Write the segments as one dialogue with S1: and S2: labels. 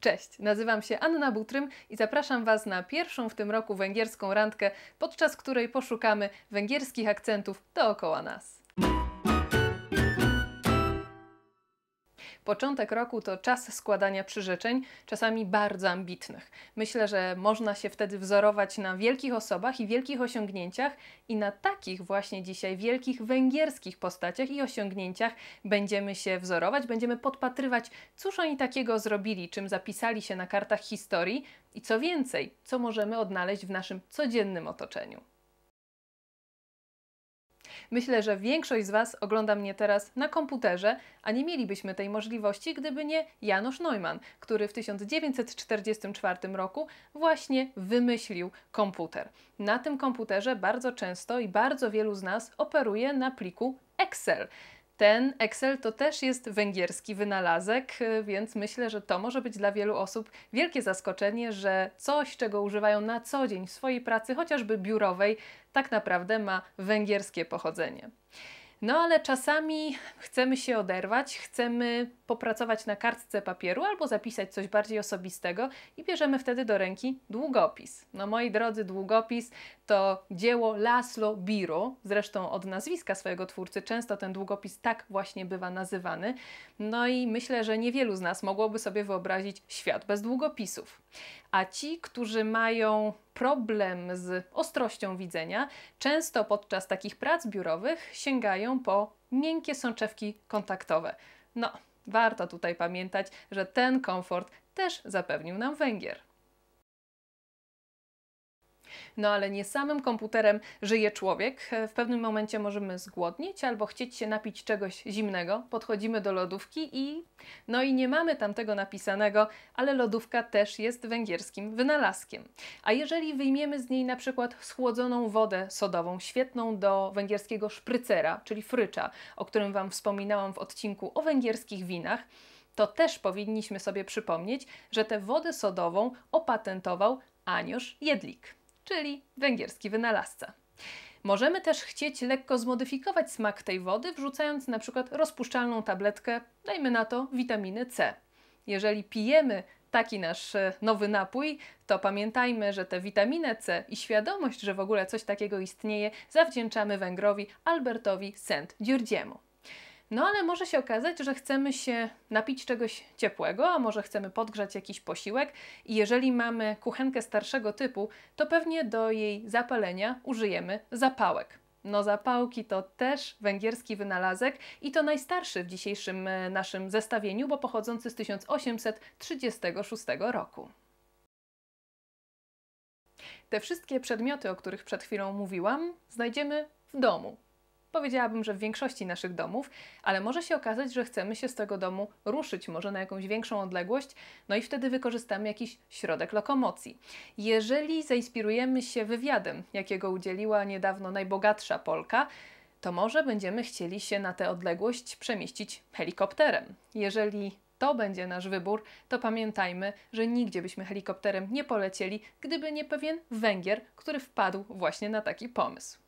S1: Cześć, nazywam się Anna Butrym i zapraszam Was na pierwszą w tym roku węgierską randkę, podczas której poszukamy węgierskich akcentów dookoła nas. Początek roku to czas składania przyrzeczeń, czasami bardzo ambitnych. Myślę, że można się wtedy wzorować na wielkich osobach i wielkich osiągnięciach, i na takich właśnie dzisiaj wielkich węgierskich postaciach i osiągnięciach będziemy się wzorować, będziemy podpatrywać, cóż oni takiego zrobili, czym zapisali się na kartach historii i co więcej, co możemy odnaleźć w naszym codziennym otoczeniu. Myślę, że większość z Was ogląda mnie teraz na komputerze, a nie mielibyśmy tej możliwości, gdyby nie Janusz Neumann, który w 1944 roku właśnie wymyślił komputer. Na tym komputerze bardzo często i bardzo wielu z nas operuje na pliku Excel. Ten Excel to też jest węgierski wynalazek, więc myślę, że to może być dla wielu osób wielkie zaskoczenie, że coś, czego używają na co dzień w swojej pracy, chociażby biurowej, tak naprawdę ma węgierskie pochodzenie. No ale czasami chcemy się oderwać, chcemy popracować na kartce papieru albo zapisać coś bardziej osobistego i bierzemy wtedy do ręki długopis. No moi drodzy, długopis to dzieło Laszlo Biro, zresztą od nazwiska swojego twórcy często ten długopis tak właśnie bywa nazywany. No i myślę, że niewielu z nas mogłoby sobie wyobrazić świat bez długopisów. A ci, którzy mają problem z ostrością widzenia, często podczas takich prac biurowych sięgają po miękkie sączewki kontaktowe. No, warto tutaj pamiętać, że ten komfort też zapewnił nam Węgier. No ale nie samym komputerem żyje człowiek. W pewnym momencie możemy zgłodnieć albo chcieć się napić czegoś zimnego. Podchodzimy do lodówki i no i nie mamy tam tego napisanego, ale lodówka też jest węgierskim wynalazkiem. A jeżeli wyjmiemy z niej na przykład schłodzoną wodę sodową, świetną do węgierskiego szprycera, czyli frycza, o którym Wam wspominałam w odcinku o węgierskich winach, to też powinniśmy sobie przypomnieć, że tę wodę sodową opatentował Aniusz Jedlik czyli węgierski wynalazca. Możemy też chcieć lekko zmodyfikować smak tej wody, wrzucając na przykład rozpuszczalną tabletkę, dajmy na to witaminy C. Jeżeli pijemy taki nasz e, nowy napój, to pamiętajmy, że tę witaminę C i świadomość, że w ogóle coś takiego istnieje, zawdzięczamy Węgrowi Albertowi Saint-Giurgiemu. No ale może się okazać, że chcemy się napić czegoś ciepłego, a może chcemy podgrzać jakiś posiłek i jeżeli mamy kuchenkę starszego typu, to pewnie do jej zapalenia użyjemy zapałek. No zapałki to też węgierski wynalazek i to najstarszy w dzisiejszym e, naszym zestawieniu, bo pochodzący z 1836 roku. Te wszystkie przedmioty, o których przed chwilą mówiłam, znajdziemy w domu, Powiedziałabym, że w większości naszych domów, ale może się okazać, że chcemy się z tego domu ruszyć, może na jakąś większą odległość, no i wtedy wykorzystamy jakiś środek lokomocji. Jeżeli zainspirujemy się wywiadem, jakiego udzieliła niedawno najbogatsza Polka, to może będziemy chcieli się na tę odległość przemieścić helikopterem. Jeżeli to będzie nasz wybór, to pamiętajmy, że nigdzie byśmy helikopterem nie polecieli, gdyby nie pewien Węgier, który wpadł właśnie na taki pomysł.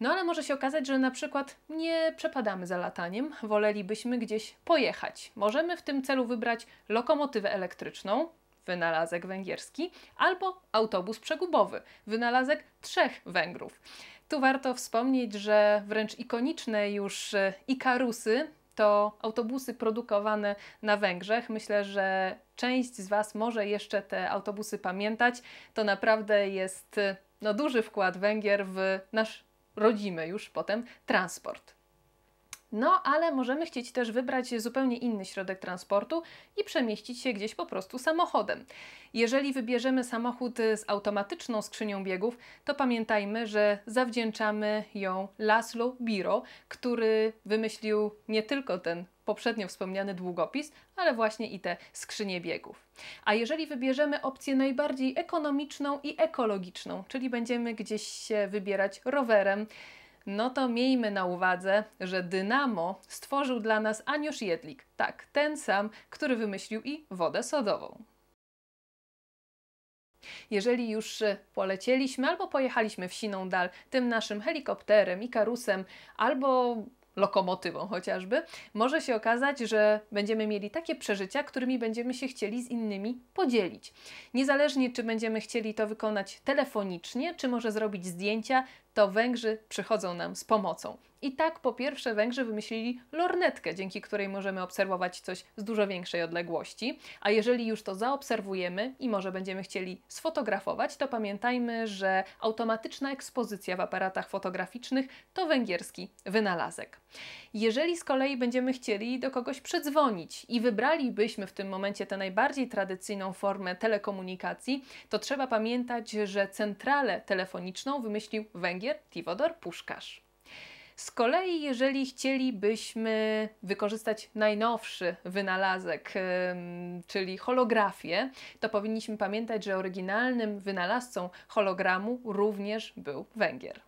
S1: No ale może się okazać, że na przykład nie przepadamy za lataniem, wolelibyśmy gdzieś pojechać. Możemy w tym celu wybrać lokomotywę elektryczną, wynalazek węgierski, albo autobus przegubowy, wynalazek trzech Węgrów. Tu warto wspomnieć, że wręcz ikoniczne już e, Ikarusy to autobusy produkowane na Węgrzech. Myślę, że część z Was może jeszcze te autobusy pamiętać. To naprawdę jest e, no, duży wkład Węgier w nasz rodzimy już potem transport. No, ale możemy chcieć też wybrać zupełnie inny środek transportu i przemieścić się gdzieś po prostu samochodem. Jeżeli wybierzemy samochód z automatyczną skrzynią biegów, to pamiętajmy, że zawdzięczamy ją Laszlo Biro, który wymyślił nie tylko ten poprzednio wspomniany długopis, ale właśnie i te skrzynie biegów. A jeżeli wybierzemy opcję najbardziej ekonomiczną i ekologiczną, czyli będziemy gdzieś się wybierać rowerem, no to miejmy na uwadze, że Dynamo stworzył dla nas Aniusz Jedlik, tak, ten sam, który wymyślił i wodę sodową. Jeżeli już polecieliśmy albo pojechaliśmy w siną dal tym naszym helikopterem i karusem, albo lokomotywą chociażby, może się okazać, że będziemy mieli takie przeżycia, którymi będziemy się chcieli z innymi podzielić. Niezależnie, czy będziemy chcieli to wykonać telefonicznie, czy może zrobić zdjęcia, to Węgrzy przychodzą nam z pomocą. I tak po pierwsze Węgrzy wymyślili lornetkę, dzięki której możemy obserwować coś z dużo większej odległości. A jeżeli już to zaobserwujemy i może będziemy chcieli sfotografować, to pamiętajmy, że automatyczna ekspozycja w aparatach fotograficznych to węgierski wynalazek. Jeżeli z kolei będziemy chcieli do kogoś przedzwonić i wybralibyśmy w tym momencie tę najbardziej tradycyjną formę telekomunikacji, to trzeba pamiętać, że centralę telefoniczną wymyślił Węgier Tivodor Puszkarz. Z kolei, jeżeli chcielibyśmy wykorzystać najnowszy wynalazek, czyli holografię, to powinniśmy pamiętać, że oryginalnym wynalazcą hologramu również był Węgier.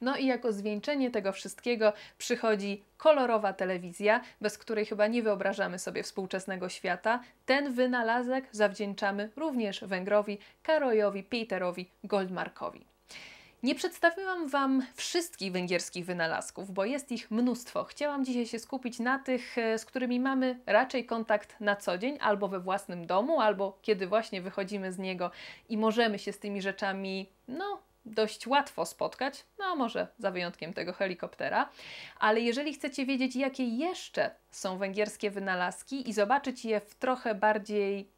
S1: No i jako zwieńczenie tego wszystkiego przychodzi kolorowa telewizja, bez której chyba nie wyobrażamy sobie współczesnego świata. Ten wynalazek zawdzięczamy również Węgrowi Karojowi Peterowi Goldmarkowi. Nie przedstawiłam Wam wszystkich węgierskich wynalazków, bo jest ich mnóstwo. Chciałam dzisiaj się skupić na tych, e, z którymi mamy raczej kontakt na co dzień, albo we własnym domu, albo kiedy właśnie wychodzimy z niego i możemy się z tymi rzeczami, no, dość łatwo spotkać, no może za wyjątkiem tego helikoptera, ale jeżeli chcecie wiedzieć, jakie jeszcze są węgierskie wynalazki i zobaczyć je w trochę bardziej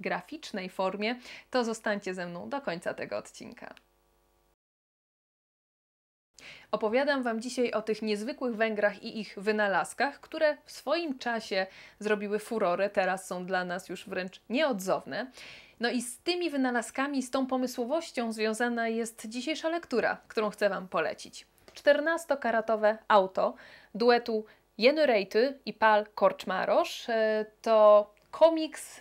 S1: graficznej formie, to zostańcie ze mną do końca tego odcinka. Opowiadam Wam dzisiaj o tych niezwykłych Węgrach i ich wynalazkach, które w swoim czasie zrobiły furorę, teraz są dla nas już wręcz nieodzowne. No i z tymi wynalazkami, z tą pomysłowością związana jest dzisiejsza lektura, którą chcę Wam polecić. 14-karatowe auto duetu Jenny Rejty i Pal Korczmarosz e, to komiks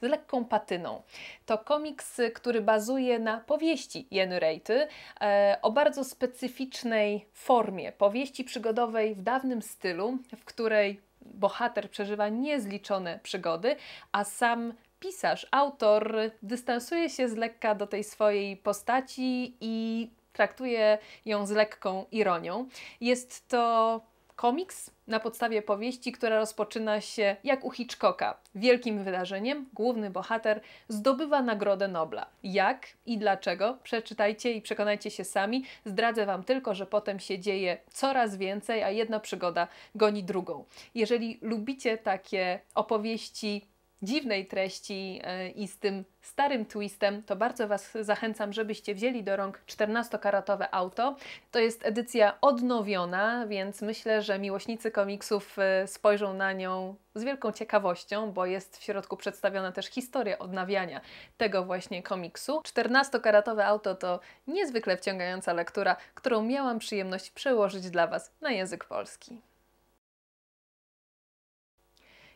S1: z lekką patyną. To komiks, który bazuje na powieści Jenny Rejty e, o bardzo specyficznej formie powieści przygodowej w dawnym stylu, w której bohater przeżywa niezliczone przygody, a sam pisarz, autor dystansuje się z lekka do tej swojej postaci i traktuje ją z lekką ironią. Jest to komiks na podstawie powieści, która rozpoczyna się jak u Hitchcocka. Wielkim wydarzeniem główny bohater zdobywa Nagrodę Nobla. Jak i dlaczego? Przeczytajcie i przekonajcie się sami. Zdradzę Wam tylko, że potem się dzieje coraz więcej, a jedna przygoda goni drugą. Jeżeli lubicie takie opowieści dziwnej treści e, i z tym starym twistem, to bardzo Was zachęcam, żebyście wzięli do rąk 14-karatowe auto. To jest edycja odnowiona, więc myślę, że miłośnicy komiksów e, spojrzą na nią z wielką ciekawością, bo jest w środku przedstawiona też historia odnawiania tego właśnie komiksu. 14-karatowe auto to niezwykle wciągająca lektura, którą miałam przyjemność przełożyć dla Was na język polski.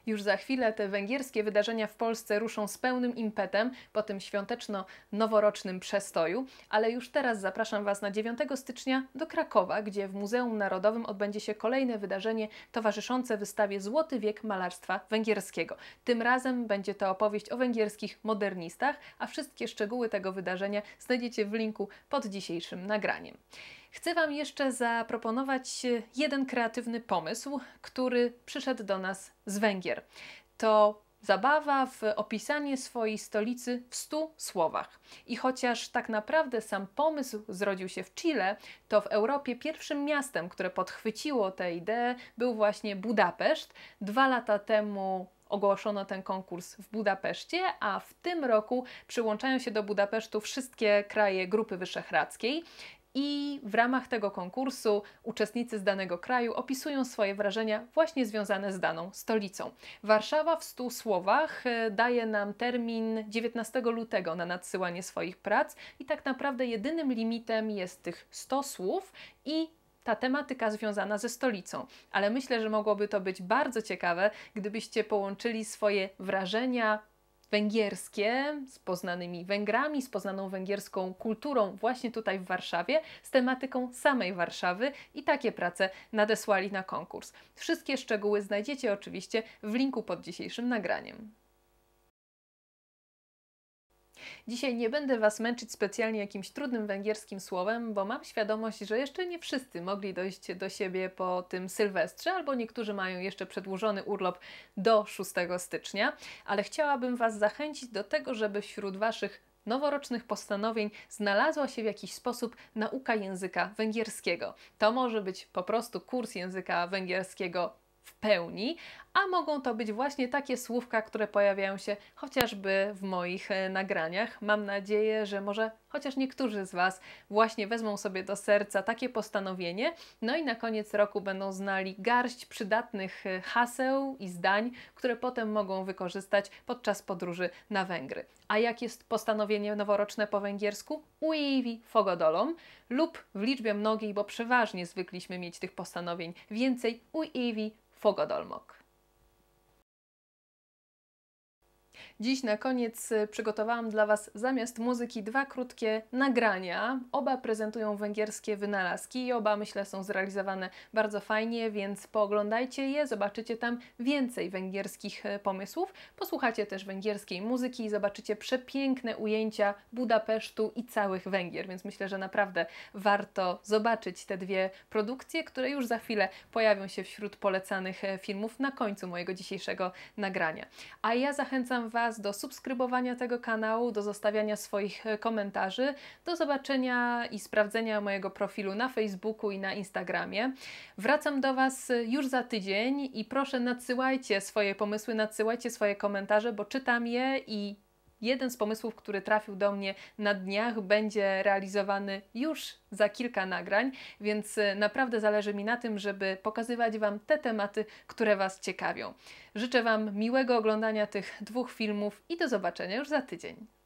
S1: Już za chwilę te węgierskie wydarzenia w Polsce ruszą z pełnym impetem po tym świąteczno-noworocznym przestoju, ale już teraz zapraszam Was na 9 stycznia do Krakowa, gdzie w Muzeum Narodowym odbędzie się kolejne wydarzenie towarzyszące wystawie Złoty wiek malarstwa węgierskiego. Tym razem będzie to opowieść o węgierskich modernistach, a wszystkie szczegóły tego wydarzenia znajdziecie w linku pod dzisiejszym nagraniem. Chcę Wam jeszcze zaproponować jeden kreatywny pomysł, który przyszedł do nas z Węgier. To zabawa w opisanie swojej stolicy w stu słowach. I chociaż tak naprawdę sam pomysł zrodził się w Chile, to w Europie pierwszym miastem, które podchwyciło tę ideę, był właśnie Budapeszt. Dwa lata temu ogłoszono ten konkurs w Budapeszcie, a w tym roku przyłączają się do Budapesztu wszystkie kraje Grupy Wyszehradzkiej. I w ramach tego konkursu uczestnicy z danego kraju opisują swoje wrażenia właśnie związane z daną stolicą. Warszawa w 100 słowach e, daje nam termin 19 lutego na nadsyłanie swoich prac i tak naprawdę jedynym limitem jest tych 100 słów i ta tematyka związana ze stolicą. Ale myślę, że mogłoby to być bardzo ciekawe, gdybyście połączyli swoje wrażenia, węgierskie z poznanymi Węgrami, z poznaną węgierską kulturą właśnie tutaj w Warszawie, z tematyką samej Warszawy i takie prace nadesłali na konkurs. Wszystkie szczegóły znajdziecie oczywiście w linku pod dzisiejszym nagraniem. Dzisiaj nie będę Was męczyć specjalnie jakimś trudnym węgierskim słowem, bo mam świadomość, że jeszcze nie wszyscy mogli dojść do siebie po tym Sylwestrze, albo niektórzy mają jeszcze przedłużony urlop do 6 stycznia, ale chciałabym Was zachęcić do tego, żeby wśród Waszych noworocznych postanowień znalazła się w jakiś sposób nauka języka węgierskiego. To może być po prostu kurs języka węgierskiego w pełni, a mogą to być właśnie takie słówka, które pojawiają się chociażby w moich e, nagraniach. Mam nadzieję, że może chociaż niektórzy z Was właśnie wezmą sobie do serca takie postanowienie, no i na koniec roku będą znali garść przydatnych e, haseł i zdań, które potem mogą wykorzystać podczas podróży na Węgry. A jak jest postanowienie noworoczne po węgiersku? Uivi fogodolom lub w liczbie mnogiej, bo przeważnie zwykliśmy mieć tych postanowień więcej, uivi fogadalmak. Dziś na koniec y, przygotowałam dla Was zamiast muzyki dwa krótkie nagrania. Oba prezentują węgierskie wynalazki i oba myślę są zrealizowane bardzo fajnie, więc pooglądajcie je, zobaczycie tam więcej węgierskich y, pomysłów. Posłuchacie też węgierskiej muzyki i zobaczycie przepiękne ujęcia Budapesztu i całych Węgier, więc myślę, że naprawdę warto zobaczyć te dwie produkcje, które już za chwilę pojawią się wśród polecanych y, filmów na końcu mojego dzisiejszego nagrania. A ja zachęcam Was Was do subskrybowania tego kanału, do zostawiania swoich e, komentarzy, do zobaczenia i sprawdzenia mojego profilu na Facebooku i na Instagramie. Wracam do Was e, już za tydzień i proszę nadsyłajcie swoje pomysły, nadsyłajcie swoje komentarze, bo czytam je i Jeden z pomysłów, który trafił do mnie na dniach, będzie realizowany już za kilka nagrań, więc e, naprawdę zależy mi na tym, żeby pokazywać Wam te tematy, które Was ciekawią. Życzę Wam miłego oglądania tych dwóch filmów i do zobaczenia już za tydzień.